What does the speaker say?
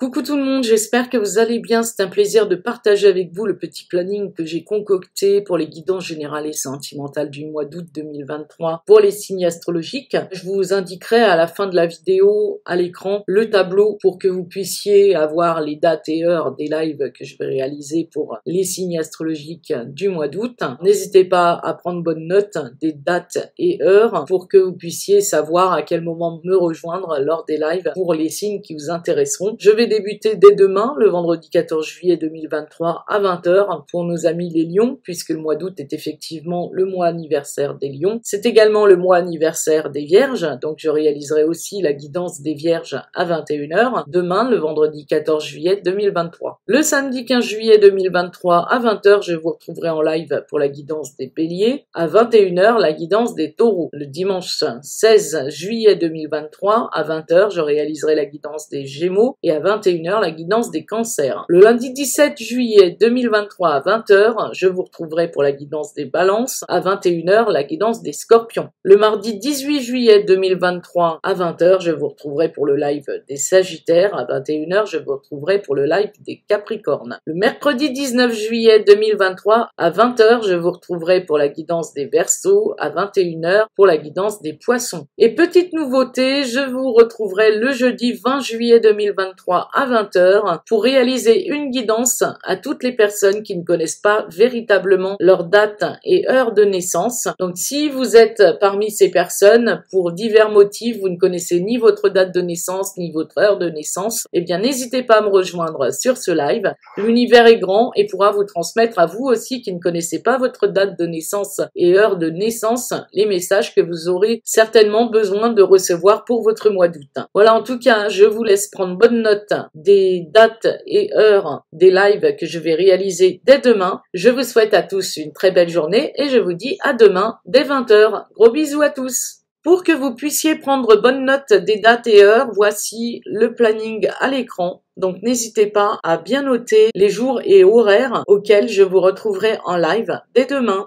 Coucou tout le monde, j'espère que vous allez bien. C'est un plaisir de partager avec vous le petit planning que j'ai concocté pour les guidances générales et sentimentales du mois d'août 2023 pour les signes astrologiques. Je vous indiquerai à la fin de la vidéo à l'écran le tableau pour que vous puissiez avoir les dates et heures des lives que je vais réaliser pour les signes astrologiques du mois d'août. N'hésitez pas à prendre bonne note des dates et heures pour que vous puissiez savoir à quel moment me rejoindre lors des lives pour les signes qui vous intéresseront. Je vais débuter dès demain, le vendredi 14 juillet 2023 à 20h pour nos amis les lions, puisque le mois d'août est effectivement le mois anniversaire des lions. C'est également le mois anniversaire des vierges, donc je réaliserai aussi la guidance des vierges à 21h demain, le vendredi 14 juillet 2023. Le samedi 15 juillet 2023 à 20h, je vous retrouverai en live pour la guidance des béliers. À 21h, la guidance des taureaux. Le dimanche 16 juillet 2023 à 20h, je réaliserai la guidance des gémeaux et à 20 21h la guidance des cancers. Le lundi 17 juillet 2023 à 20h, je vous retrouverai pour la guidance des balances. À 21h, la guidance des scorpions. Le mardi 18 juillet 2023 à 20h, je vous retrouverai pour le live des sagittaires. À 21h, je vous retrouverai pour le live des capricornes. Le mercredi 19 juillet 2023 à 20h, je vous retrouverai pour la guidance des versos. À 21h pour la guidance des poissons. Et petite nouveauté, je vous retrouverai le jeudi 20 juillet 2023 à 20h pour réaliser une guidance à toutes les personnes qui ne connaissent pas véritablement leur date et heure de naissance. Donc si vous êtes parmi ces personnes, pour divers motifs, vous ne connaissez ni votre date de naissance ni votre heure de naissance, eh bien n'hésitez pas à me rejoindre sur ce live. L'univers est grand et pourra vous transmettre à vous aussi qui ne connaissez pas votre date de naissance et heure de naissance les messages que vous aurez certainement besoin de recevoir pour votre mois d'août. Voilà, en tout cas, je vous laisse prendre bonne note des dates et heures des lives que je vais réaliser dès demain. Je vous souhaite à tous une très belle journée et je vous dis à demain dès 20h. Gros bisous à tous pour que vous puissiez prendre bonne note des dates et heures, voici le planning à l'écran. Donc n'hésitez pas à bien noter les jours et horaires auxquels je vous retrouverai en live dès demain.